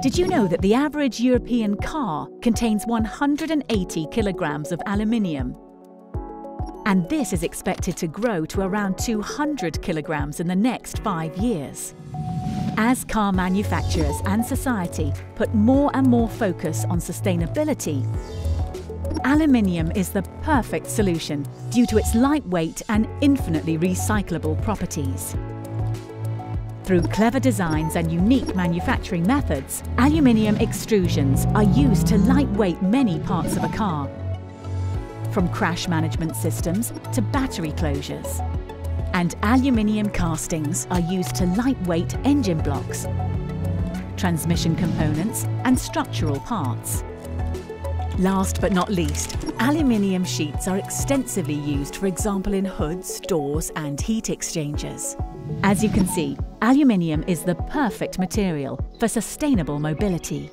Did you know that the average European car contains 180 kilograms of aluminium? And this is expected to grow to around 200 kilograms in the next five years. As car manufacturers and society put more and more focus on sustainability, aluminium is the perfect solution due to its lightweight and infinitely recyclable properties. Through clever designs and unique manufacturing methods, aluminium extrusions are used to lightweight many parts of a car, from crash management systems to battery closures. And aluminium castings are used to lightweight engine blocks, transmission components and structural parts. Last but not least, aluminium sheets are extensively used, for example, in hoods, doors and heat exchangers. As you can see, aluminium is the perfect material for sustainable mobility.